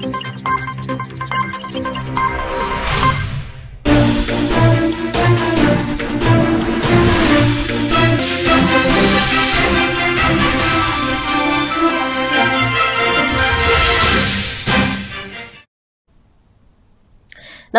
どうも。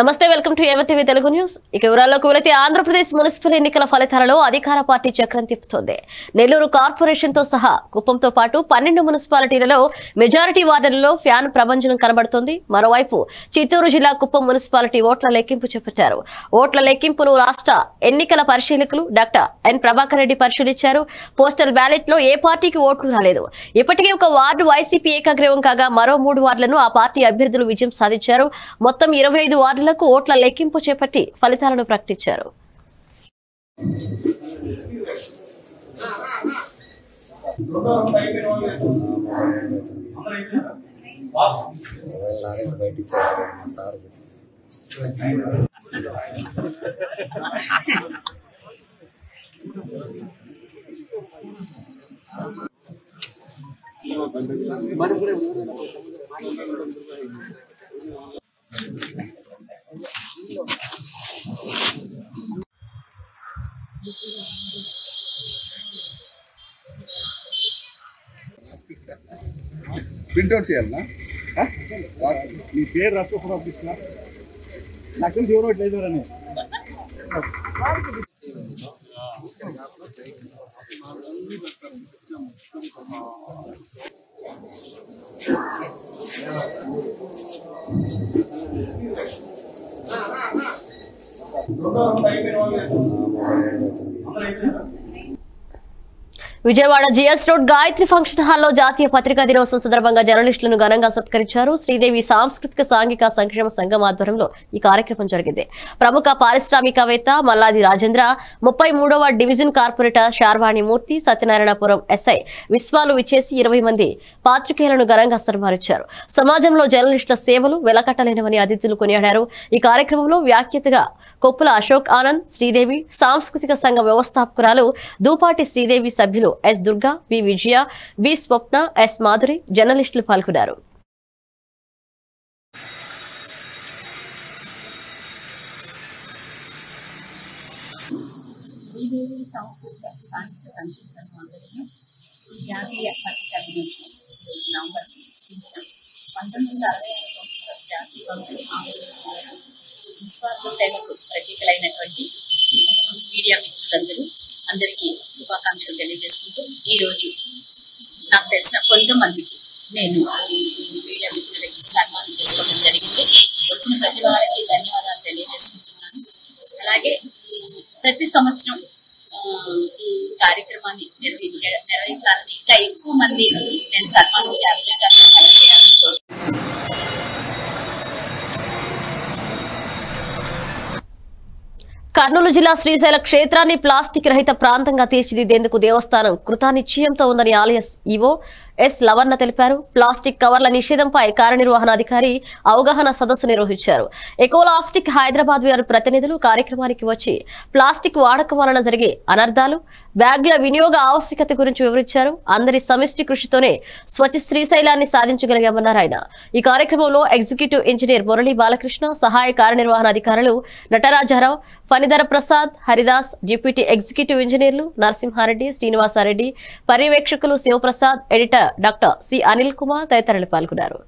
నమస్తే welcome to ever TV Telugu news. ఇక వివరాల్లోకి వెళితే ఆంధ్రప్రదేశ్ మున్సిపల్ ఎన్నికల ఫలితాలలో అధికార పార్టీ చక్రం తిప్పుతోంది. నెల్లూరు కార్పొరేషన్తో సహా కుప్పంతో పాటు పన్నెండు మున్సిపాలిటీలలో మెజారిటీ వార్డులలో ఫ్యాన్ ప్రభంజనం కనబడుతోంది. మరోవైపు చిత్తూరు జిల్లా కుప్పం మున్సిపాలిటీ ఓట్ల లెక్కింపు చేపట్టారు. ఓట్ల లెక్కింపును రాష్ట్ర ఎన్నికల పరిశీలకులు డాక్టర్ ఎన్ ప్రభాకర్ రెడ్డి పరిశీలించారు. పోస్టల్ బ్యాలెట్లో ఏ పార్టీకి ఓట్లు రాలేదు. ఇప్పటికే ఒక వార్డు వైసీపీ ఏకాగ్రీవం కాగా మరో మూడు వార్డులను ఆ పార్టీ అభ్యర్థులు విజయం సాధించారు. మొత్తం ఇరవై ఐదు వార్డులకు ఓట్ల లెక్కింపు చేపట్టి ఫలితాలను ప్రకటించారు. లాగా ప్రింట్అవుట్ చేయాలనా? నీ పేరు రాసుకోకుండా పంపిస్తున్నా. నాకు తెలిసి వాళ్ళు అందరూ అని Vijayawada GS road Gayatri function హాల్లో జాతీయ పత్రికా దినోత్సవం సందర్భంగా జర్నలిస్టులను ఘనంగా సత్కరించారు. శ్రీదేవి సాంస్కృతిక సాంఘిక సంక్షేమ సంఘం ఆధ్వర్యంలో ఈ కార్యక్రమం జరిగింది. ప్రముఖ పారిశ్రామికవేత్త మల్లాది రాజేంద్ర ముప్పై మూడవ division corporator Sharvani Murthy Satyanarayanapuram SI విశ్వాలు విచ్చేసి ఇరవై మంది పాత్రికేయులను ఘనంగా సన్మానించారు. సమాజంలో జర్నలిస్టుల సేవలు వెలకట్టలేనివని అతిథులు కొనియాడారు. ఈ కార్యక్రమంలో వ్యాఖ్యతగా కొప్పుల అశోక్ ఆనంద్ శ్రీదేవి సాంస్కృతిక సంఘ వ్యవస్థాపకురాలు దూపాటి శ్రీదేవి సభ్యులు S Durga V Vijaya B Swapna S Madhuri జర్నలిస్టులు పాల్గొన్నారు. శ్రీదేవి సాంస్కృతిక సాహిత్య సంక్షేమ సంఘం ఈ జాతీయ పత్రికా దినోత్సవం నవంబర్ సిక్స్టీన్త్ పంతొమ్మిది వందల అరవై ఐదు సంవత్సరాల జాతీయ కౌన్సిల్ ఆమోదించిన రోజు. నిస్వార్థ సేవకు ప్రతీకలైనటువంటి మీడియా మిత్రులందరూ అందరికీ శుభాకాంక్షలు తెలియజేసుకుంటూ ఈరోజు నాకు తెలిసిన కొంతమందికి నేను మీడియా మిత్రులకి సన్మానం చేసుకోవడం జరిగింది. వచ్చిన ప్రతి వారికి ధన్యవాదాలు తెలియజేసుకుంటున్నాను. అలాగే ప్రతి సంవత్సరం ఈ కార్యక్రమాన్ని నిర్వహించే నిర్వహిస్తానని ఇంకా ఎక్కువ మంది నేను సన్మానించే చేయాలని కర్నూలు జిల్లా శ్రీశైల క్షేత్రాన్ని ప్లాస్టిక్ రహిత ప్రాంతంగా తీర్చిదిద్దేందుకు దేవస్థానం కృతానిశ్చయంతో ఉందని ఆలయ ఈవో ఎస్ లవన్న తెలిపారు. ప్లాస్టిక్ కవర్ల నిషేధంపై కార్యనిర్వహణాధికారి అవగాహన సదస్సు నిర్వహించారు. ఎకోలాస్టిక్ హైదరాబాద్ వారి ప్రతినిధులు కార్యక్రమానికి వచ్చి ప్లాస్టిక్ వాడకం వలన జరిగే అనర్థాలు బ్యాగ్ల వినియోగ ఆవశ్యకత గురించి వివరించారు. అందరి సమిష్టి కృషితోనే స్వచ్ఛ శ్రీశైలాన్ని సాధించగలిగామన్నారు ఆయన. ఈ కార్యక్రమంలో ఎగ్జిక్యూటివ్ ఇంజనీర్ మురళీ బాలకృష్ణ సహాయ కార్యనిర్వహణాధికారులు నటరాజారావు ఫణిధర ప్రసాద్ హరిదాస్ డిప్యూటీ ఎగ్జిక్యూటివ్ ఇంజనీర్లు Narasimhareddy Srinivasareddy పర్యవేక్షకులు Sivaprasad editor doctor C Anil Kumar తదితరులు పాల్గొన్నారు.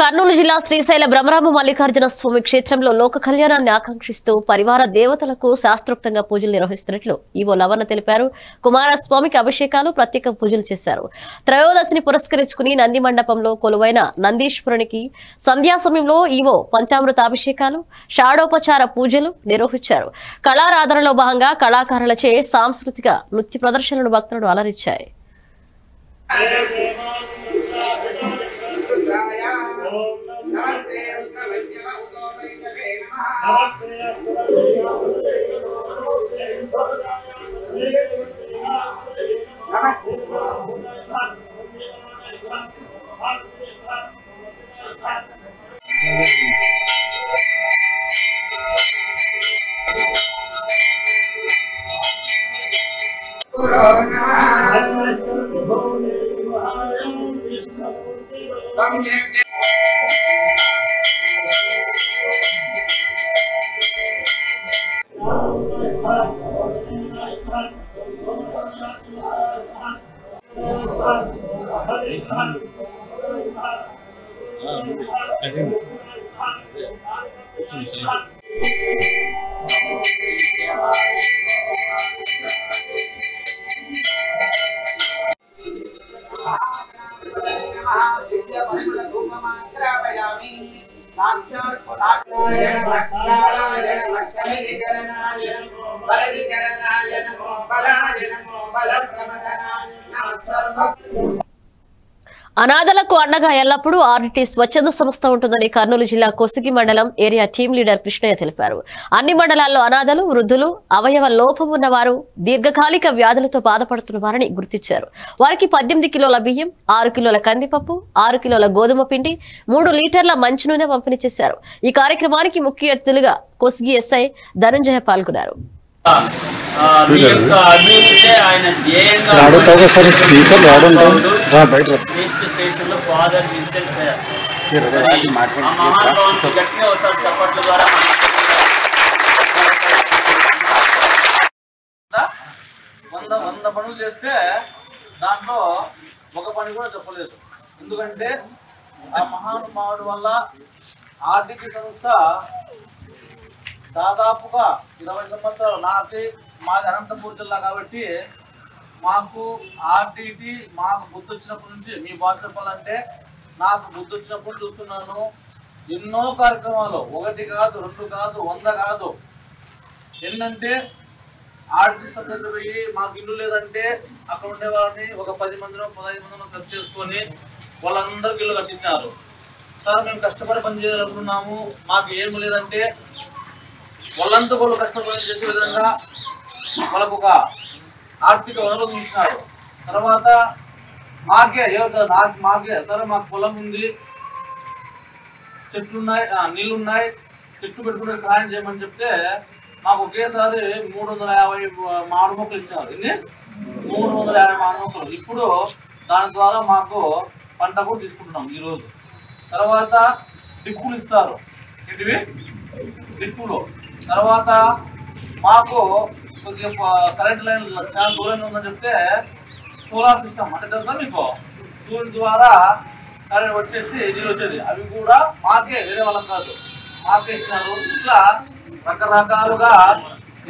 కర్నూలు జిల్లా శ్రీశైల బ్రహ్మరామ మల్లికార్జున స్వామి క్షేత్రంలో లోక కళ్యాణాన్ని ఆకాంక్షిస్తూ పరివార దేవతలకు శాస్త్రోక్తంగా పూజలు నిర్వహిస్తున్నట్లు ఈవో లవణ తెలిపారు. కుమారస్వామికి అభిషేకాలు ప్రత్యేక పూజలు చేశారు. త్రయోదశిని పురస్కరించుకుని నంది మండపంలో కొలువైన నందీశ్వరునికి సంధ్యా సమయంలో ఈవో పంచామృత అభిషేకాలు షాడోపచార పూజలు నిర్వహించారు. కళారాధనలో భాగంగా కళాకారులచే సాంస్కృతిక నృత్య ప్రదర్శనలు భక్తులను అలరించాయి. Come here. Gracias. అనాథలకు అండగా ఎల్లప్పుడూ ఆర్డిటి స్వచ్ఛంద సంస్థ ఉంటుందని కర్నూలు జిల్లా కొసిగి మండలం ఏరియా టీం లీడర్ కృష్ణయ్య తెలిపారు. అన్ని మండలాల్లో అనాథలు వృద్ధులు అవయవ లోపం ఉన్నవారు దీర్ఘకాలిక వ్యాధులతో బాధపడుతున్నవారని గుర్తించారు. వారికి పద్దెనిమిది కిలోల బియ్యం ఆరు కిలోల కందిపప్పు ఆరు కిలోల గోధుమ పిండి మూడు లీటర్ల మంచి నూనె పంపిణీ చేశారు. ఈ కార్యక్రమానికి ముఖ్య అతిథులుగా కొసిగి ఎస్ఐ ధనంజయ పాల్గొన్నారు. రాడుతో ఒకసారి స్పీకర్ రాడుంటాం రా బయట వంద వంద పనులు చేస్తే దాంట్లో ఒక పని కూడా చెప్పలేదు. ఎందుకంటే ఆ మహానుభావుడి వల్ల ఆర్థిక సంస్థ దాదాపుగా ఇరవై సంవత్సరాలు నాటి మాది అనంతపూర్ జిల్లా కాబట్టి మాకు ఆర్టీటీ మాకు గుర్తొచ్చినప్పటి నుంచి మీ భాష చెప్పాలంటే నాకు గుర్తొచ్చినప్పుడు చూస్తున్నాను. ఎన్నో కార్యక్రమాలు ఒకటి కాదు రెండు కాదు వంద కాదు. ఏంటంటే ఆర్టీ సబ్జెక్టు పోయి మాకు ఇల్లు లేదంటే అక్కడ ఉండే వాళ్ళని ఒక పది మందినో పదహైదు మందినో సెర్చ్ చేసుకొని వాళ్ళందరికీ ఇల్లు కట్టించారు. సార్ మేము కష్టపడి పనిచేయాలనుకున్నాము. మాకు ఏం లేదంటే వాళ్ళంతా వాళ్ళు కష్టపడి చేసే విధంగా వాళ్ళకు ఒక ఆర్థిక వనరులు ఇచ్చినారు తర్వాత మాకే ఏదో నాకు మాకే సరే మాకు పొలం ఉంది చెట్లు ఉన్నాయి ఉన్నాయి చెట్లు పెట్టుకునే సహాయం చేయమని చెప్తే మాకు ఒకేసారి మూడు వందల యాభై మామిడి మొక్కలు ఇచ్చినారు ఇది మూడు వందల యాభై మామిడి మొక్కలు ఇప్పుడు దాని ద్వారా మాకు పంట కూడా తీసుకుంటున్నాం ఈరోజు. తర్వాత డిప్పులు ఇస్తారు. ఏంటివి? డిప్పులు తర్వాత మాకు కొద్దిగా కరెంట్ లైన్ చాలా దూరంగా ఉందని చెప్తే సోలార్ సిస్టమ్ అంటే తెలుసా మీకు? సూర్యుని ద్వారా కరెంట్ వచ్చేసి నీళ్ళు వచ్చేది. అవి కూడా మాకే వేరే వాళ్ళకి కాదు. మాకే ఇచ్చినారు. ఇట్లా రకరకాలుగా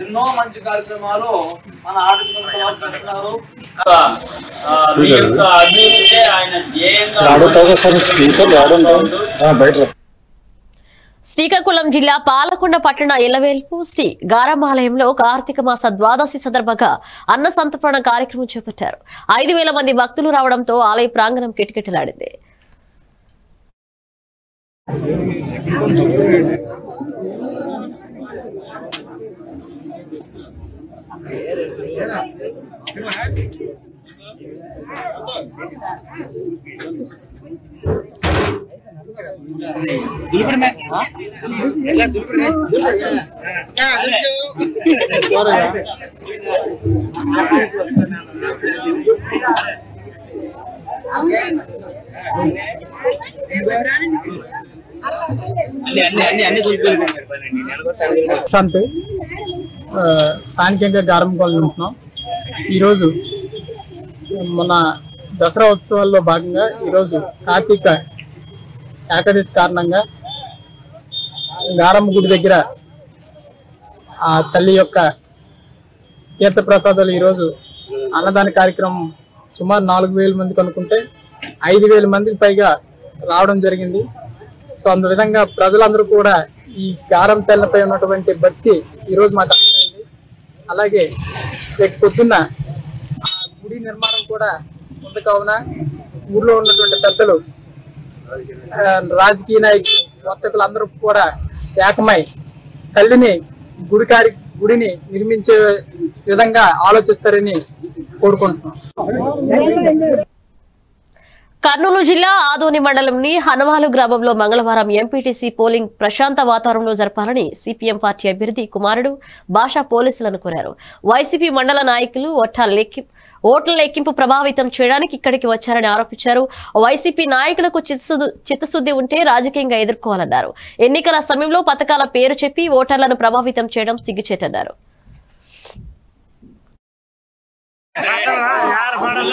ఎన్నో మంచి కార్యక్రమాలు మన ఆర్థిక సంస్థ శ్రీకాకుళం జిల్లా పాలకొండ పట్టణ ఇలవేల్పు శ్రీ గారామాలయంలో కార్తీక మాస ద్వాదశి సందర్భంగా అన్న సంతర్పణ కార్యక్రమం చేపట్టారు. ఐదు వేల మంది భక్తులు రావడంతో ఆలయ ప్రాంగణం కిటకిటలాడింది. శాంతి స్థానికంగా గారంపాలెం ఉంటున్నాం. ఈరోజు మన దసరా ఉత్సవాల్లో భాగంగా ఈరోజు కార్తీక ఏకాదశి కారణంగా గారమ్మ గుడి దగ్గర ఆ తల్లి యొక్క తీర్థ ప్రసాదాలు ఈరోజు అన్నదాన కార్యక్రమం సుమారు నాలుగు వేల మందికి అనుకుంటే ఐదు వేల మందికి పైగా రావడం జరిగింది. సో అందు విధంగా ప్రజలందరూ కూడా ఈ గారం తెల్లపై ఉన్నటువంటి భక్తి ఈరోజు మాకు అర్థమైంది. అలాగే రేపు పొద్దున్న ఆ గుడి నిర్మాణం కూడా ఉంది కావున ఊర్లో ఉన్నటువంటి పెద్దలు రాజకీయ నాయకులు వర్తకులు అందరూ కూడా ఏకమై తల్లిని గుడికారి గుడిని నిర్మించే విధంగా ఆలోచిస్తారని కోరుకుంటున్నాం. కర్నూలు జిల్లా ఆదోని మండలంని హనుమాలు గ్రామంలో మంగళవారం ఎంపీటీసీ పోలింగ్ ప్రశాంత వాతావరణంలో జరపాలని సిపిఎం పార్టీ అభ్యర్థి కుమారుడు భాషా పోలీసులను కోరారు. వైసీపీ మండల నాయకులు ఒట్టా లెక్కి ఓట్ల లెక్కింపు ప్రభావితం చేయడానికి ఇక్కడికి వచ్చారని ఆరోపించారు. వైసీపీ నాయకులకు చిత్తశుద్ధి- చిత్తశుద్ధి ఉంటే రాజకీయంగా ఎదుర్కోవాలన్నారు. ఎన్నికల సమయంలో పథకాల పేరు చెప్పి ఓటర్లను ప్రభావితం చేయడం సిగ్గుచేటన్నారు. రాకూడదు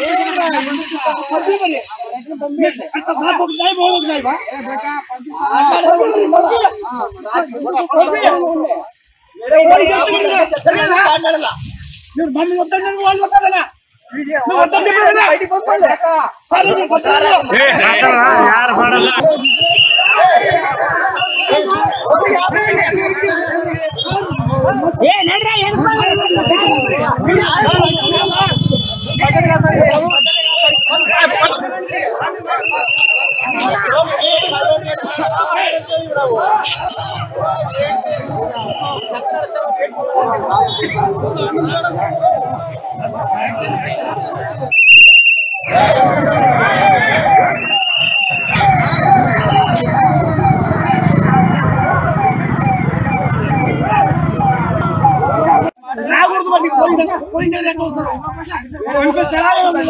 ఎట్లా వస్తారు ఇంకో స్థలాలు ఉన్నాయి. వద్దు మరి. అట్లా బాబు ఒక నాయ, బాబు ఒక నాయ బా. అట్లా పోయింది తెలియదా? మీరు మమ్మీ వద్దండి వాళ్ళు వద్దారా నువ్వు వద్దని చెప్పారు కదా సరే నువ్వు వద్దారా? రాకూడదు మరి పోయింది పోయింది ఎట్లా వస్తారు ఇంకో స్థలాలు ఉన్నాయి.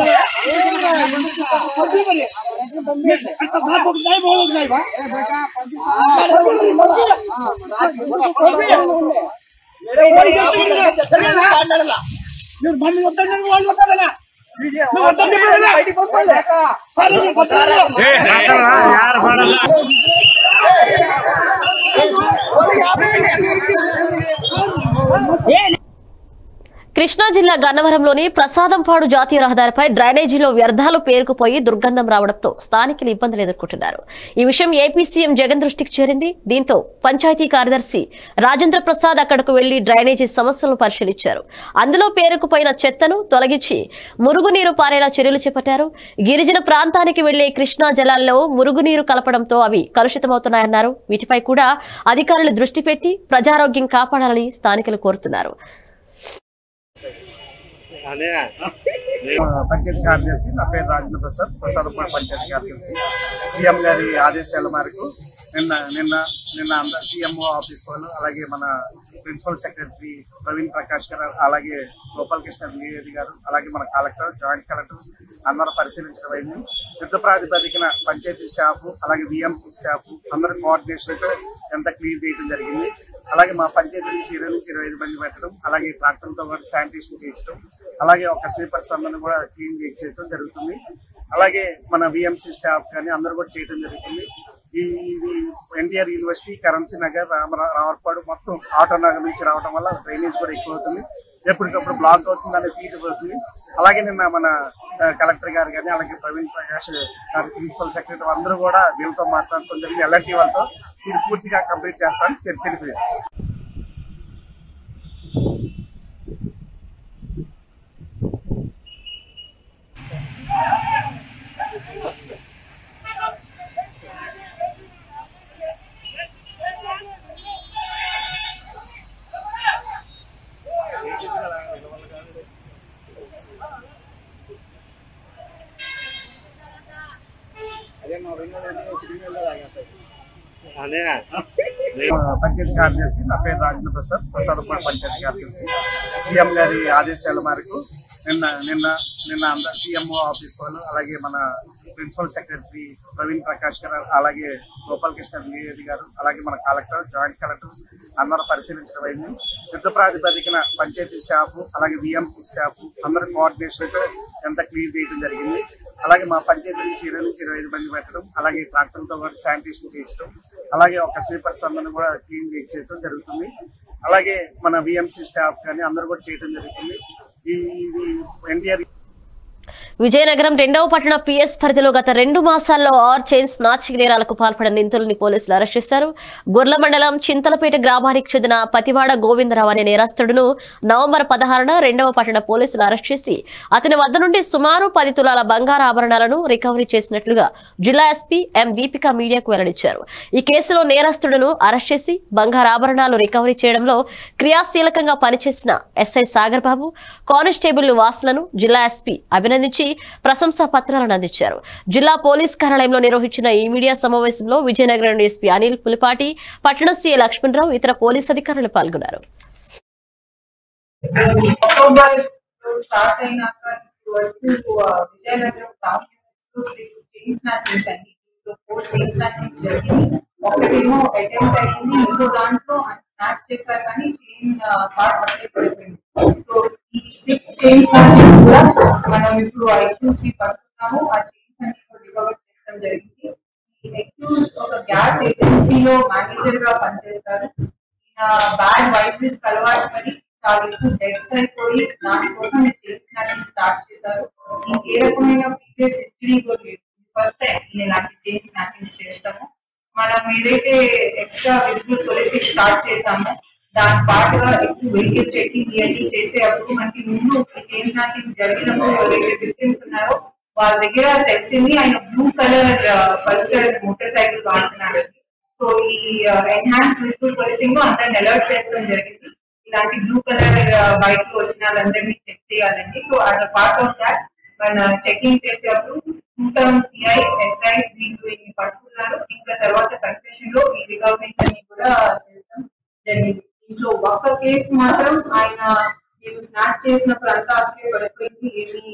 కృష్ణా జిల్లా గన్నవరంలోని ప్రసాదంపాడు జాతీయ రహదారిపై డ్రైనేజీలో వ్యర్థాలు పేరుకుపోయి దుర్గంధం రావడంతో స్థానికులు ఇబ్బందులు ఎదుర్కొంటున్నారు. ఈ విషయం ఏపీ సీఎం జగన్ దృష్టికి చేరింది. దీంతో పంచాయతీ కార్యదర్శి రాజేంద్ర ప్రసాద్ అక్కడకు వెళ్ళి డ్రైనేజీ సమస్యలను పరిశీలించారు. అందులో పేరుకుపోయిన చెత్తను తొలగించి మురుగునీరు పారేలా చర్యలు చేపట్టారు. గిరిజన ప్రాంతానికి వెళ్ళే కృష్ణా జలాల్లో మురుగునీరు కలపడంతో అవి కలుషితమవుతున్నాయన్నారు. వీటిపై కూడా అధికారులు దృష్టి పెట్టి ప్రజారోగ్యం కాపాడాలని స్థానికులు కోరుతున్నారు. పంచాయతీ కార్యదర్శి నా పేరు రాజేంద్ర ప్రసాద్ ప్రసాదపాడు పంచాయతీ కార్యదర్శి. సీఎం గారి ఆదేశాల మేరకు నిన్న నిన్న నిన్న అందరు సీఎంఓ ఆఫీస్ వాళ్ళు అలాగే మన ప్రిన్సిపల్ సెక్రటరీ ప్రవీణ్ ప్రకాష్ గారు అలాగే గోపాలకృష్ణ ద్వివేది గారు అలాగే మన కలెక్టర్ జాయింట్ కలెక్టర్స్ అందరూ పరిశీలించడం అయింది. యుద్ధ ప్రాతిపదికన పంచాయతీ స్టాఫ్ అలాగే విఎంసీ స్టాఫ్ అందరి కోఆర్డినేషన్ ఎంత క్లీన్ చేయడం జరిగింది. అలాగే మా పంచాయతీ నుంచి ఇరవై నుంచి ఇరవై ఐదు మంది పెట్టడం అలాగే ట్రాక్టర్తో పాటు శానిటేషన్ చేయించడం అలాగే ఒక స్వీపర్స్ అందరిని కూడా క్లీన్ చేయడం జరుగుతుంది. అలాగే మన విఎంసీ స్టాఫ్ కానీ అందరూ కూడా చేయడం జరుగుతుంది. ఈ ఇది NTR university currency Nagar Rama Ramarpadu మొత్తం ఆటో నగర్ నుంచి రావడం వల్ల డ్రైనేజ్ కూడా ఎక్కువ అవుతుంది ఎప్పటికప్పుడు బ్లాక్ అవుతుంది అనే ఫీట్ పోతుంది. అలాగే నిన్న మన కలెక్టర్ గారు కానీ అలాగే ప్రవీణ్ ప్రకాష్ గారు ప్రిన్సిపల్ సెక్రటరీ అందరూ కూడా వీళ్ళతో మాట్లాడుతుంది ఎల్ఎన్టీ వాళ్ళతో. ఇది పూర్తిగా కంప్లీట్ చేస్తాను. తెలిపి పంచాయతీ కార్యదర్శి నా పేరు రాజేంద్ర ప్రసాద్ ప్రసాద్ పంచాయతీ కార్యదర్శి. సీఎం గారి ఆదేశాల మేరకు నిన్న నిన్న నిన్న అందరు సీఎంఓ ఆఫీస్ వాళ్ళు అలాగే మన ప్రిన్సిపల్ సెక్రటరీ ప్రవీణ్ ప్రకాష్ గారు అలాగే గోపాలకృష్ణ ద్వివేది గారు అలాగే మన కలెక్టర్ జాయింట్ కలెక్టర్స్ అందరూ పరిశీలించడం అయింది. యుద్ధ ప్రాతిపదికన పంచాయతీ స్టాఫ్ అలాగే విఎంసీ స్టాఫ్ అందరి కోఆర్డినేషన్తో ఎంత క్లీన్ చేయడం జరిగింది. అలాగే మా పంచాయతీ నుంచి ఇరవై నుంచి ఇరవై ఐదు మంది పెట్టడం అలాగే ట్రాక్టర్తో పాటు శానిటేషన్ చేయించడం అలాగే ఒక స్వీపర్స్ అందరిని కూడా క్లీన్ చేయడం జరుగుతుంది. అలాగే మన విఎంసీ స్టాఫ్ కానీ అందరూ కూడా చేయడం జరుగుతుంది. ఈ ఎన్టీఆర్ విజయనగరం రెండవ పట్టణ పిఎస్ పరిధిలో గత రెండు మాసాల్లో ఆర్ చైన్స్ నాచిక నేరాలకు పాల్పడిన నిందితుల్ని పోలీసులు అరెస్ట్ చేశారు. గొర్ల మండలం చింతలపేట గ్రామానికి చెందిన పతివాడ గోవిందరావు అనే నేరస్తుడును నవంబర్ పదహారున రెండవ పట్టణ పోలీసులు అరెస్ట్ చేసి అతని వద్ద నుండి సుమారు పది తులాల బంగారు ఆభరణాలను రికవరీ చేసినట్లుగా జిల్లా ఎస్పీ ఎం దీపిక మీడియాకు వెల్లడించారు. ఈ కేసులో నేరస్తుడును అరెస్ట్ చేసి బంగారు ఆభరణాలు రికవరీ చేయడంలో క్రియాశీలకంగా పనిచేసిన ఎస్ఐ సాగర్ బాబు కానిస్టేబుల్ వాసులను జిల్లా ఎస్పీ అభినందించి ప్రశంసా పత్రాలను అందించారు. జిల్లా పోలీస్ కార్యాలయంలో నిర్వహించిన ఈ మీడియా సమావేశంలో విజయనగరం ఎస్పీ అనిల్ పులిపాటి పట్టణ సీఏ లక్ష్మణరావు ఇతర పోలీస్ అధికారులు పాల్గొన్నారు. ఒకటేమో అటెంప్ట్ అయింది ఇంకో దాంట్లో స్నాప్ చేశారు కానీ చైన్ పార్ట్ పట్టే పడిపోయింది. సో ఈ సిక్స్ చైన్స్ స్నాచింగ్స్ కూడా మనం ఇప్పుడు ఐక్యూస్ని పడుతున్నాము ఆ చైన్స్ అన్ని కూడా రికవర్ చేయడం జరిగింది. ఈ ఎక్యూస్ ఒక గ్యాస్ ఏజెన్సీలో మేనేజర్గా పనిచేస్తారు. ఈయన బ్యాడ్ వైసెస్ అలవాటు పడి చాలా ఎక్కువ డెట్స్ అయిపోయి దానికోసం చైన్స్ అనేది స్టార్ట్ చేశారు. ఇంకే రకమైన ప్రీవియస్ హిస్టరీ కూడా లేదు ఫస్ట్ టైం నేను ఇలాంటి చైన్ స్నాచింగ్స్ చేస్తాము మనం ఏదైతే ఎక్స్ట్రా విజిబుల్ పోలీసింగ్ స్టార్ట్ చేశామో దాని పాటుగా ఎక్కువ వెహికల్ చెకింగ్ ఇవన్నీ చేసేటప్పుడు మనకి ముందు చైన్ జరిగినప్పుడు ఎవరైతే విక్టిమ్స్ ఉన్నారో వాళ్ళ దగ్గర తెలిసింది ఆయన blue colour Pulsar motorcycle వాడుతున్నాడు. సో ఈ ఎన్హాన్స్ విజిబుల్ పోలీసింగ్లో అందరిని అలర్ట్ చేస్తడం జరిగింది. ఇలాంటి బ్లూ కలర్ బైక్ వచ్చిన వాళ్ళందరినీ చెక్ చేయాలండి. So as a part of that మన చెకింగ్ చేసేటప్పుడు టూ టర్మ్ సిఐ ఎస్ఐ వీళ్ళు ఇన్ని పట్టుకున్నారు. ఇంకా తర్వాత కన్ఫెషన్లో ఈ రికగ్నేషన్ అన్ని కూడా చేస్తాం జరిగింది. ఇంట్లో ఒక్క కేసు మాత్రం ఆయన మీరు స్నాచ్ చేసినప్పుడు అంతా అక్కడే పడిపోయింది ఏమీ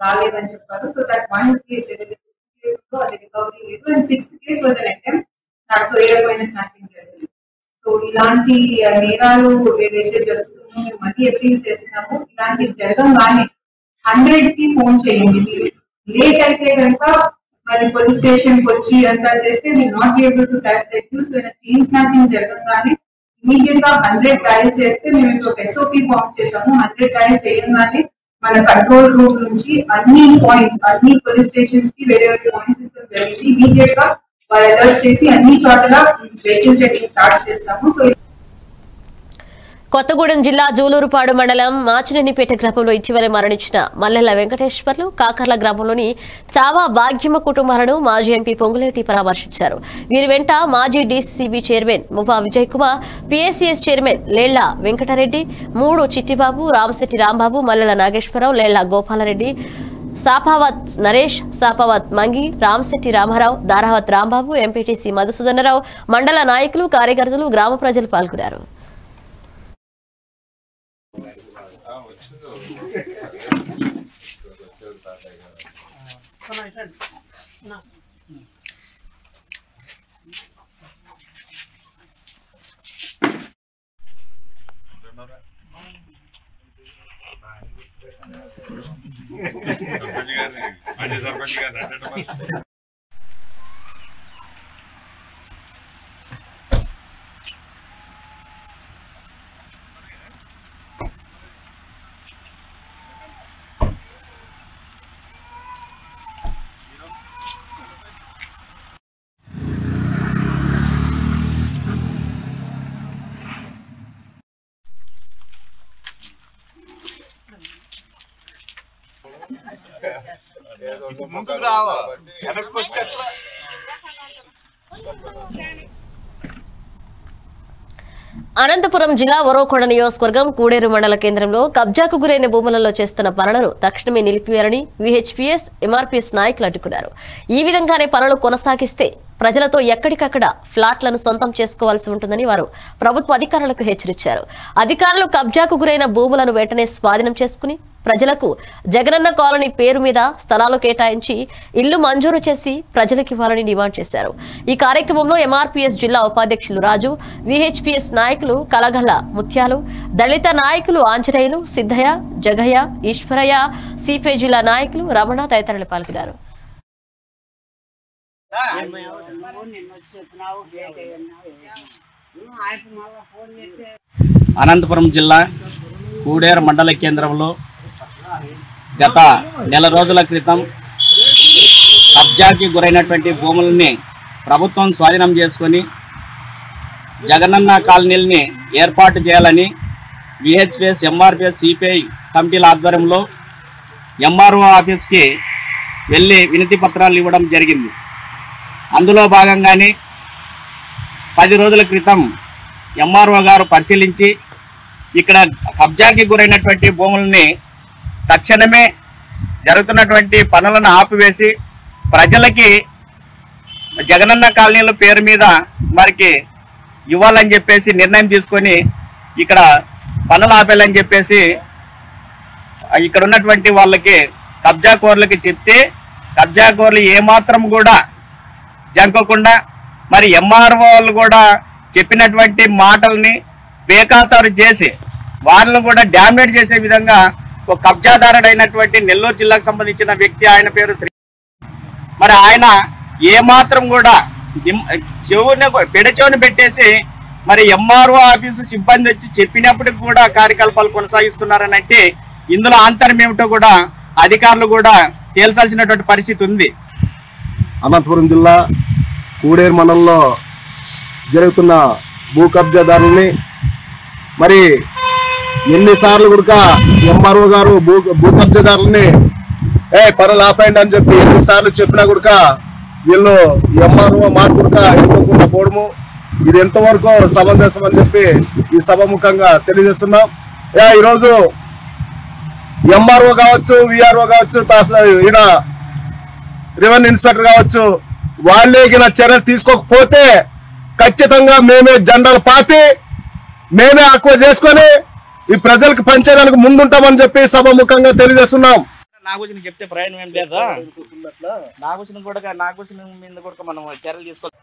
రాలేదని చెప్పారు. సో దట్ వన్ కేసు ఏదైతే కేసు ఉందో అది రికవరీ లేదు. And sixth case was an attempt దాంట్లో ఏ రకమైన స్నాచింగ్ జరిగింది. సో ఇలాంటి ఆ, నేరాలు ఏదైతే జరుగుతుందో మేము మళ్ళీ అపీల్ చేస్తున్నామో ఇలాంటివి జరగంగానే హండ్రెడ్కి ఫోన్ చేయండి మీరు. లేట్ అయితే కనుక మళ్ళీ పోలీస్ స్టేషన్కి వచ్చి అంతా చేస్తే మీరు not able to touch the cues chain snatching జరగంగానే ఇమీడియట్గా హండ్రెడ్ డయల్ చేస్తే మేము ఇంకొక ఎస్ఓపి ఫామ్ చేసాము. హండ్రెడ్ డయల్ చేయగానే మన కంట్రోల్ రూమ్ నుంచి అన్ని పాయింట్స్ అన్ని పోలీస్ స్టేషన్స్కి వేరే వేరే పాయింట్స్ ఇస్తాం జరిగింది ఇమీడియట్గా వాళ్ళు అలర్ట్ చేసి అన్ని చోట్ల వెహికల్ చెకింగ్ స్టార్ట్ చేస్తాము. సో కొత్తగూడెం జిల్లా జూలూరుపాడు మండలం మాచినేనిపేట గ్రామంలో ఇటీవలే మరణించిన మల్లెల వెంకటేశ్వర్లు కాకర్ల గ్రామంలోని చావా భాగ్యమ కుటుంబాలను మాజీ ఎంపీ పొంగులేటి పరామర్శించారు. వీరి వెంట మాజీ DCB chairman Muvva Vijay Kumar PSCS chairman Lella Venkatareddy మూడు చిట్టిబాబు రామశెట్టి రాంబాబు మల్లెల నాగేశ్వరరావు లేళ్ళ గోపాలరెడ్డి సాపావత్ నరేష్ సాపావత్ మంగి రామశెట్టి రామారావు దారావత్ రాంబాబు ఎంపీటీసీ మధుసూదనరావు మండల నాయకులు కార్యకర్తలు గ్రామ ప్రజలు పాల్గొన్నారు. సర్పంచ్ గారు అదే సర్పంచ్ గారు ముందుకు రావా? వెనక్కి అనంతపురం జిల్లా వరోకొండ నియోజకవర్గం కూడేరు మండల కేంద్రంలో కబ్జాకు గురైన భూములలో చేస్తున్న పనులను తక్షణమే నిలిపివేయాలని విహెచ్పీఎస్ ఎంఆర్పీఎస్ నాయకులు అడ్డుకున్నారు. ఈ విధంగానే పనులు కొనసాగిస్తే ప్రజలతో ఎక్కడికక్కడ ఫ్లాట్లను సొంతం చేసుకోవాల్సి ఉంటుందని వారు ప్రభుత్వ అధికారులకు హెచ్చరించారు. అధికారులు కబ్జాకు గురైన భూములను వెంటనే స్వాధీనం చేసుకుని ప్రజలకు జగనన్న కాలనీ పేరు మీద స్థలాలు కేటాయించి ఇల్లు మంజూరు చేసి ప్రజలకివ్వాలని డిమాండ్ చేశారు. ఈ కార్యక్రమంలో ఎంఆర్పీఎస్ జిల్లా ఉపాధ్యక్షులు రాజు విహెచ్పిఎస్ నాయకులు కలగల్ల ముత్యాలు దళిత నాయకులు ఆంజనేయులు సిద్ధయ్య జగయ్య ఈశ్వరయ్య సిపిఐ జిల్లా నాయకులు రమణ తదితరులు పాల్గొన్నారు. అనంతపురం జిల్లా కూడేరు మండల కేంద్రంలో గత నెల రోజుల క్రితం కబ్జాకి గురైనటువంటి భూములని ప్రభుత్వం స్వాధీనం చేసుకొని జగనన్న కాలనీలని ఏర్పాటు చేయాలని విహెచ్పిఎస్ ఎంఆర్పిఎస్ సిపిఐ కమిటీల ఆధ్వర్యంలో ఎంఆర్ఓ ఆఫీస్కి వెళ్ళి వినతి పత్రాలు ఇవ్వడం జరిగింది. అందులో భాగంగానే పది రోజుల క్రితం ఎంఆర్ఓ గారు పరిశీలించి ఇక్కడ కబ్జాకి గురైనటువంటి భూముల్ని తక్షణమే జరుగుతున్నటువంటి పనులను ఆపివేసి ప్రజలకి జగనన్న కాలనీల పేరు మీద మరికి ఇవ్వాలని చెప్పేసి నిర్ణయం తీసుకొని ఇక్కడ పనులు ఆపేయాలని చెప్పేసి ఇక్కడ ఉన్నటువంటి వాళ్ళకి కబ్జా కోర్లకి చెప్తే కబ్జా కోర్లు ఏమాత్రం కూడా జంకకుండా మరి ఎంఆర్ఓ వాళ్ళు కూడా చెప్పినటువంటి మాటల్ని బేకాతారు చేసి వాళ్ళను కూడా డామినేట్ చేసే విధంగా ఒక కబ్జాదారుడైనటువంటి నెల్లూరు జిల్లాకు సంబంధించిన వ్యక్తి ఆయన పేరు శ్రీ మరి ఆయన ఏమాత్రం కూడా చెవుని పెడచెవుని పెట్టేసి మరి ఎంఆర్ఓ ఆఫీసు సిబ్బంది వచ్చి చెప్పినప్పటికి కూడా కార్యకలాపాలు కొనసాగిస్తున్నారనంటే ఇందులో ఆంతర్యం ఏమిటో కూడా అధికారులు కూడా తేల్చాల్సినటువంటి పరిస్థితి ఉంది. అనంతపురం జిల్లా కూడేరు మండలంలో జరుగుతున్న భూ కబ్జాదారుల్ని మరి ఎన్నిసార్లు కూడా ఎంఆర్ఓ గారు భూ భూ కబ్జాదారుల్ని ఏ పనులు ఆపేయండి అని చెప్పి ఎన్నిసార్లు చెప్పినా కూడా వీళ్ళు ఎంఆర్ఓ మాట కూడా ఎన్నుకుండా పోవడము. ఇది ఎంతవరకు సమంజసం అని చెప్పి ఈ సభముఖంగా తెలియజేస్తున్నాం. ఏ ఈరోజు ఎంఆర్ఓ కావచ్చు విఆర్ఓ కావచ్చు తహసీల్ ఈయన రెవెన్యూ ఇన్స్పెక్టర్ కావచ్చు వాళ్ళే గిన చర్యలు తీసుకోకపోతే ఖచ్చితంగా మేమే జెండాలు పాతి మేమే ఆక్వ చేసుకొని ఈ ప్రజలకు పంచేదానికి ముందుంటామని చెప్పి సభముఖంగా తెలియజేస్తున్నాం. చెప్తే ప్రయోజనం ఏం లేదా? కూడా మీద కూడా మనం చర్యలు తీసుకోవాలి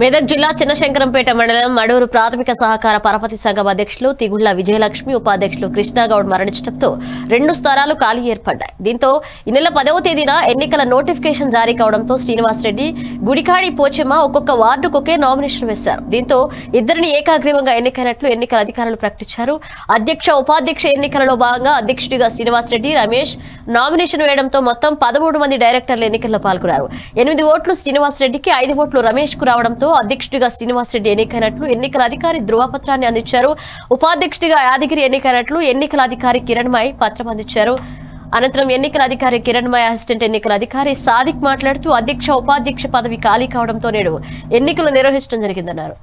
మెదక్ జిల్లా చిన్నశంకరంపేట మండలం మడూరు ప్రాథమిక సహకార పరపతి సంఘం అధ్యక్షులు తిగుళ్ళ విజయలక్ష్మి ఉపాధ్యక్షులు కృష్ణాగౌడ్ మరణించడంతో రెండు స్థానాలు ఖాళీ ఏర్పడ్డాయి. దీంతో ఈ నెల పదవ తేదీన ఎన్నికల నోటిఫికేషన్ జారీ కావడంతో శ్రీనివాసరెడ్డి గుడికాడి పోచమ్మ ఒక్కొక్క వార్డుకొకే నామినేషన్ వేశారు. దీంతో ఇద్దరిని ఏకాగ్రీవంగా ఎన్నికైనట్లు ఎన్నికల అధికారులు ప్రకటించారు. అధ్యక్ష ఉపాధ్యక్ష ఎన్నికలలో భాగంగా అధ్యక్షుడిగా శ్రీనివాసరెడ్డి రమేష్ నామినేషన్ వేయడంతో మొత్తం పదమూడు మంది డైరెక్టర్లు ఎన్నికల్లో పాల్గొన్నారు. ఎనిమిది ఓట్లు శ్రీనివాసరెడ్డికి ఐదు ఓట్లు రమేష్కు రావడంతో అధ్యక్షుడిగా శ్రీనివాసరెడ్డి ఎన్నికైనట్లు ఎన్నికల అధికారి ధృవపత్రాన్ని అందించారు. ఉపాధ్యక్షుడిగా యాదగిరి ఎన్నికైనట్లు ఎన్నికల అధికారి కిరణ్మయ్ పత్రం అందించారు. అనంతరం ఎన్నికల అధికారి కిరణ్మయ్ అసిస్టెంట్ ఎన్నికల అధికారి సాదిక్ మాట్లాడుతూ అధ్యక్ష ఉపాధ్యక్ష పదవి ఖాళీ కావడంతో నేడు ఎన్నికలు నిర్వహించడం జరిగిందన్నారు.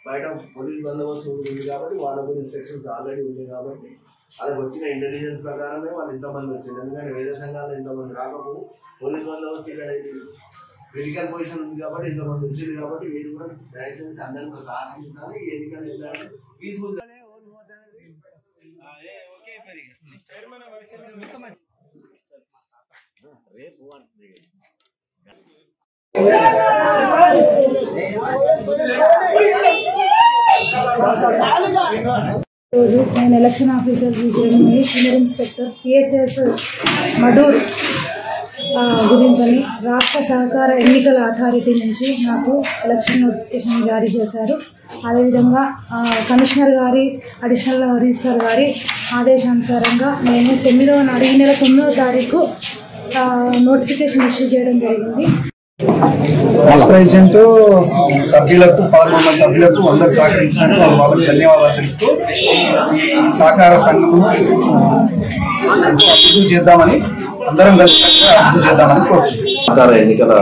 బయట పోలీస్ బందోబస్తు ఉంది కాబట్టి వాళ్ళకు ఇన్స్ట్రక్షన్స్ ఆల్రెడీ ఉంది కాబట్టి వాళ్ళకి వచ్చిన ఇంటెలిజెన్స్ ప్రకారమే వాళ్ళు ఇంతమంది వచ్చింది ఎందుకంటే వేరే సంఘాలు ఇంతమంది రాకపోవు పోలీస్ బందోబస్తు ఇక్కడ క్రిటికల్ పొజిషన్ ఉంది కాబట్టి ఇంతమంది వచ్చింది కాబట్టి వీళ్ళు కూడా దయచేసి అందరికీ సహకరించాలి. ఎన్నికలు ఏంటంటే పీస్ఫుల్ రోజు నేను election officer Vijay senior inspector PSS Madur ఆ, గురించని రాష్ట్ర సహకార ఎన్నికల అథారిటీ నుంచి నాకు ఎలక్షన్ నోటిఫికేషన్ జారీ చేశారు. అదేవిధంగా కమిషనర్ గారి అడిషనల్ రిజిస్టర్ గారి ఆదేశానుసారంగా నేను తొమ్మిదవ నాడు ఈ నెల తొమ్మిదవ తారీఖు నోటిఫికేషన్ ఇష్యూ చేయడం జరిగింది. వైస్ ప్రెసిడెంట్ సభ్యులకు పాల్గొన్న సభ్యులకు అందరు సహకరించినందుకు వాళ్ళ వాళ్ళకి ధన్యవాదాలు. తెలుపుతూ ఈ సహకార సంఘం అభివృద్ధి చేద్దామని అందరం కలిసి అభివృద్ధి చేద్దామని కోరుతున్నాం సహకార ఎన్నికల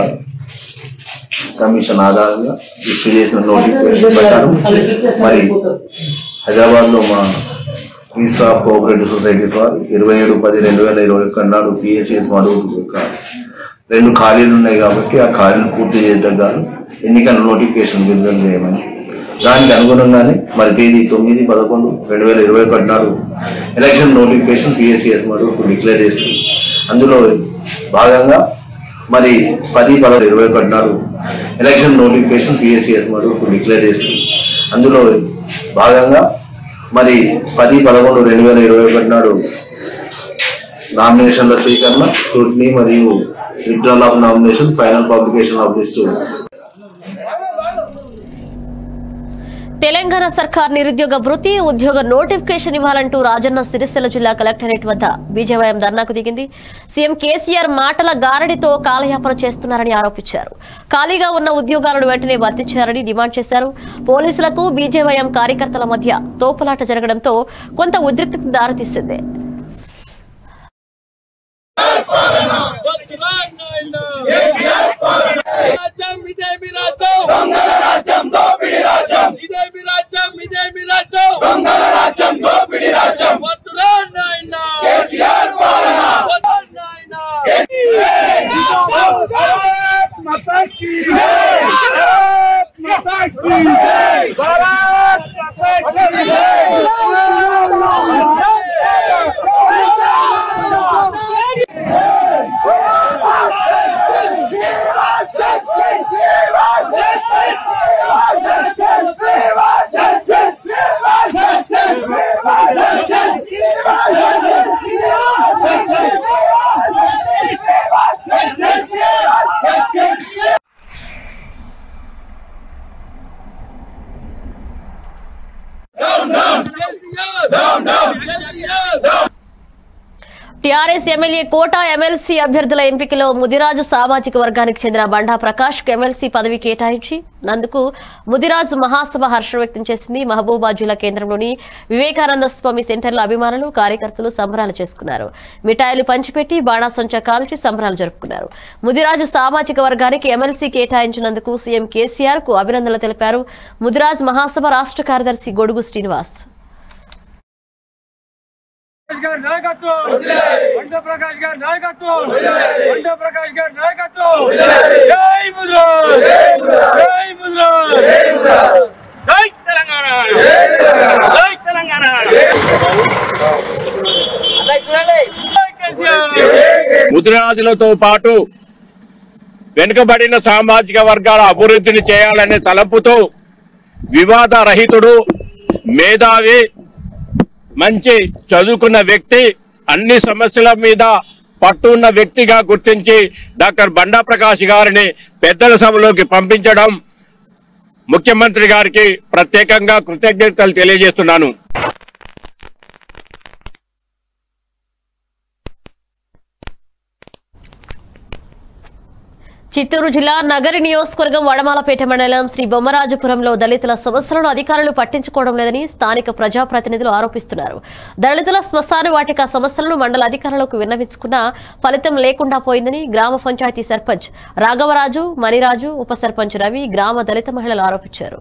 కమిషన్ ఆధారంగా ఇష్యూ చేసిన నోటిఫికేషన్ ప్రకారం మరి హైదరాబాద్లో మా ఆఫ్ కోఆపరేటివ్ సొసైటీస్ వారు ఇరవై ఏడు పది రెండు వేల ఇరవై ఒక్క నాడు పిఎస్ఎస్ మడుగు యొక్క రెండు ఖాళీలు ఉన్నాయి కాబట్టి ఆ ఖాళీలు పూర్తి చేయడం ఎన్నికల నోటిఫికేషన్ విడుదల చేయమని. దానికి అనుగుణంగానే మరి తేదీ తొమ్మిది పదకొండు రెండు వేల ఇరవై ఒకటి నాడు election notification PSCS Madugu declare చేస్తుంది. అందులో భాగంగా మరి పది పదహారు ఇరవై ఒకటి నాడు election notification PSCS Madugu declare చేస్తుంది. అందులో భాగంగా మరి పది పదకొండు రెండు వేల ఇరవై ఒకటి నాడు నామినేషన్ల స్వీకరణ స్క్రూటినీ మరియు withdrawal of nomination final publication of list Telangana సర్కార్ నిరుద్యోగ భృతి ఉద్యోగ నోటిఫికేషన్ ఇవ్వాలంటూ రాజన్న సిరిసిల్ల జిల్లా కలెక్టరేట్ వద్ద బీజేవైఎం ధర్నాకు దిగింది. సీఎం కేసీఆర్ మాటల గారడితో కాలయాపన చేస్తున్నారని ఆరోపించారు. ఖాళీగా ఉన్న ఉద్యోగాలను వెంటనే భర్తీ చేయాలని డిమాండ్ చేశారు. పోలీసులకు బీజేవైఎం కార్యకర్తల మధ్య తోపులాట జరగడంతో కొంత ఉద్రిక్తత దారితీసింది. ఇదే మీ రాజ్యం దొంగల రాజ్యం దోపిడి రాజ్యం ఇదే మీ రాజ్యం ఇదే మీ రాజ్యం దొంగల రాజ్యం దోపిడి రాజ్యం వద్దురా నాయనా కేసీఆర్ పాలన వద్దురా నాయనా భారత్ మాతా కీ జై భారత్ మాతా కీ జై భారత్ ఎమ్మెల్యే కోట ఎమ్మెల్సీ అభ్యర్థుల ఎంపికలో ముదిరాజు సామాజిక వర్గానికి చెందిన బండా ప్రకాష్ ఎమ్మెల్సీ పదవి కేటాయించి నందుకు ముదిరాజు మహాసభ హర్షం వ్యక్తం చేసింది. మహబూబా జిల్లా కేంద్రంలోని వివేకానంద స్వామి సెంటర్లో అభిమానులు కార్యకర్తలు సంబరాలు చేసుకున్నారు. మిఠాయిలు పంచిపెట్టి బాణాసంచా కాల్చి సంబరాలు జరుపుకున్నారు. ముదిరాజు సామాజిక వర్గానికి ఎమ్మెల్సీ కేటాయించినందుకు సీఎం కేసీఆర్కు అభినందనలు తెలిపారు. ముదిరాజ్ మహాసభ రాష్ట్ర కార్యదర్శి గొడుగు శ్రీనివాస్. ప్రకాష్ గారి నాయకత్వం. బండ ప్రకాష్ గారి నాయకత్వం. బండ ప్రకాష్ గారి నాయకత్వం. జై ముద్రాజ్ జై ముద్రాజ్ జై తెలంగాణ. జై తెలంగాణ. ముద్రరాజులతో పాటు వెనుకబడిన సామాజిక వర్గాల అభివృద్ధిని చేయాలనే తలపుతో వివాద రహితుడు మేధావి మంచి చదువుకున్న వ్యక్తి అన్ని సమస్యల మీద పట్టు ఉన్న వ్యక్తిగా గుర్తించి డాక్టర్ బండా ప్రకాష్ గారిని పెద్దల సభలోకి పంపించడం ముఖ్యమంత్రి గారికి ప్రత్యేకంగా కృతజ్ఞతలు తెలియజేస్తున్నాను. చిత్తూరు జిల్లా నగరి నియోజకవర్గం వడమాలపేట మండలం శ్రీ బొమ్మరాజపురంలో దళితుల సమస్యలను అధికారులు పట్టించుకోవడం లేదని స్థానిక ప్రజాప్రతినిధులు ఆరోపిస్తున్నారు. దళితుల శ్మశాన వాటిక సమస్యలను మండల అధికారులకు విన్నవించుకున్నా ఫలితం లేకుండా పోయిందని గ్రామ పంచాయతీ సర్పంచ్ రాఘవరాజు మణిరాజు ఉప సర్పంచ్ రవి గ్రామ దళిత మహిళలు ఆరోపించారు.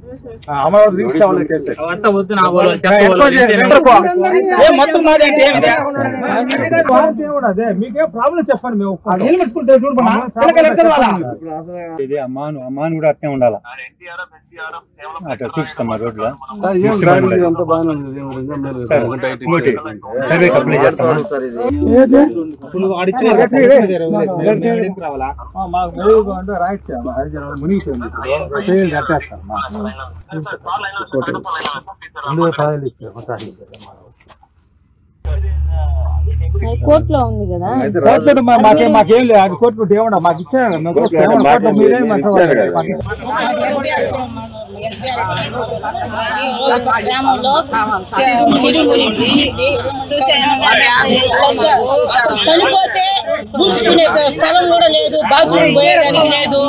అమరావతి రిజిస్టర్ అవ్వలేదు కేసు. అదే మీకేం ప్రాబ్లం చెప్పండి మేము ఇది అమ్మాను అమ్మాను కూడా అట్నే ఉండాలా? అట్లా చూపిస్తాం మా రోడ్లో. ఇంకోటి. సర్వే కంప్లీట్ చేస్తామా? రైట్ మునిగిపోయింది. కట్టేస్తాం కోర్టులో ఉంది కదా. కోర్టులో మాకేం మాకేం లేదు. అది ఏమన్నా మాకు ఇచ్చారు గ్రామంలో అసలు చనిపోతే పూసుకునే స్థలం కూడా లేదు బాత్రూమ్ పోయేదానికి లేదు.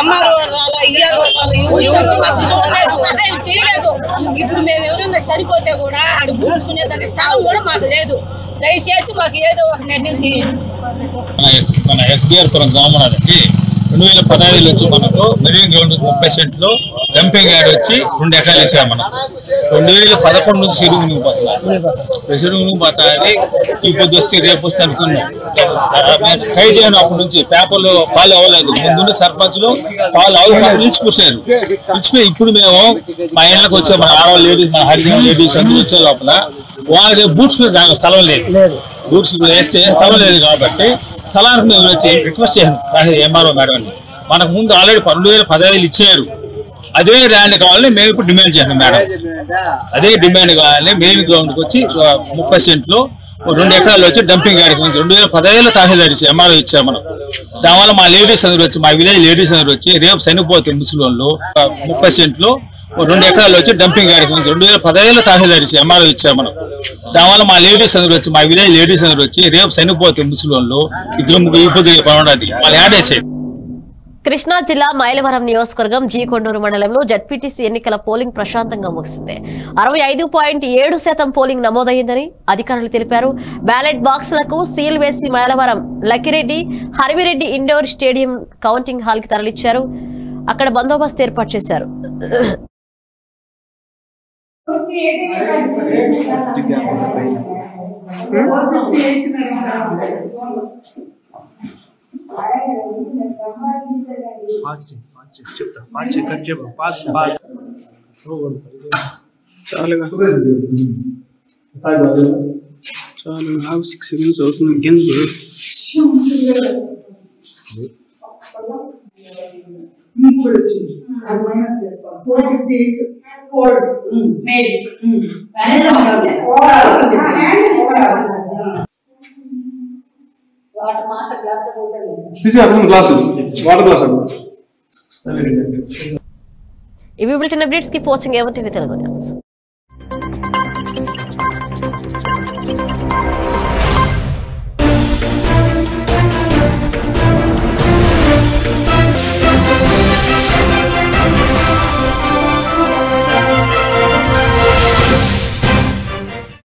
ఎంఆర్ఓ రాలా ఈఆర్ఓ రాలా సహాయం చేయలేదు. ఇప్పుడు మేము ఎవరైనా చనిపోతే కూడా అది పూసుకునేదానికి స్థలం కూడా మాకు లేదు. దయచేసి మాకు ఏదో ఒక నిర్ణయం చేయండి. మన ఎస్బీఆర్ పురం గ్రామనాథకి రెండు వేల పదహారులో వచ్చి మనకు మెరీన్ గ్రౌండ్ ముప్పై సెంట్లో డంపింగ్ యార్డ్ వచ్చి రెండు ఎకరాలు వేసాము మనం రెండు వేల పదకొండు నుంచి చెరువు మునిగిపోతుంది చెరువు మునిగిపోతుంది ఈ పొద్దు వస్తే రేపు వస్తే అనుకున్నాం. ట్రై చేయను అప్పటి నుంచి. పేపర్లు పాలు అవ్వలేదు. ముందు సర్పంచ్లు పాలు అవ్వకుండా నిలిచిపోసారు. నిలిచిపోయి ఇప్పుడు మేము మా ఇళ్ళకి వచ్చే. మన ఆడవాళ్ళు లేడీస్ మన హరిజన లేడీస్ అందరూ వచ్చే లోపల. వాళ్ళకి బూట్స్ మీద స్థలం లేదు. బూట్స్ వేస్తే స్థలం లేదు కాబట్టి స్థలానికి మేము వచ్చి రిక్వెస్ట్ చేసాను ఎంఆర్ఓ మేడం మనకు ముందు ఆల్రెడీ పన్నెండు వేల పదహైదు ఇచ్చారు. అదే ల్యాండ్ కావాలని మేము ఇప్పుడు డిమాండ్ చేసాం మేడం. అదే డిమాండ్ కావాలని మెయిన్ గ్రౌండ్కి వచ్చి ముప్పై సెంట్లు రెండు ఎకరాలు వచ్చి డంపింగ్ యార్డ్కి మంచి రెండు వేల పదహైదులో తహసీల్దార్ ఇచ్చి ఎంఆర్ఓ ఇచ్చాం మనం దానివల్ల మా లేడీస్ అందరూ వచ్చి మా విలేజ్ లేడీస్ అందరూ వచ్చి రేపు చనిపోతుంది ముసలి వాళ్ళు ముప్పై సెంట్లు రెండు ఎకరాలు వచ్చి డంపింగ్ కార్యక్రమం రెండు వేల పదహైదులో తహసీల్దార్ ఇచ్చి ఎంఆర్ఓ ఇచ్చాం మనం. దానివల్ల మా లేడీస్ అందరూ వచ్చి మా విలేజ్ లేడీస్ అందరూ వచ్చి రేపు చనిపోతుంది ముసలి వాళ్ళు. ఇద్దరు ముగ్గురు ఇప్పుడు బాగుండదు వాళ్ళు యాడ్ కృష్ణా జిల్లా మైలవరం నియోజకవర్గం జీ కొండూరు మండలంలో జడ్పీటీసీ ఎన్నికల పోలింగ్ ప్రశాంతంగా ముగిసింది. అరవై ఐదు పాయింట్ ఏడు శాతం పోలింగ్ నమోదైందని అధికారులు తెలిపారు. బ్యాలెట్ బాక్సులకు సీల్ వేసి Mylavaram Lakkireddy Harivireddy indoor stadium counting హాల్కి తరలిచ్చారు. అక్కడ బందోబస్తు ఏర్పాటు చేశారు. చాలు నాకు సిక్స్ సెకండ్స్ అవుతుంది ఇంకేం అది మైనస్ చేస్తాం four fifty eight four male water master క్లాస్లో పోసాడు గ్లాసు వాటర్ గ్లాస్ ఇవి బులెటిన్ అప్డేట్స్కి పోచింగ్ ఏమంటే తెలుగు న్యూస్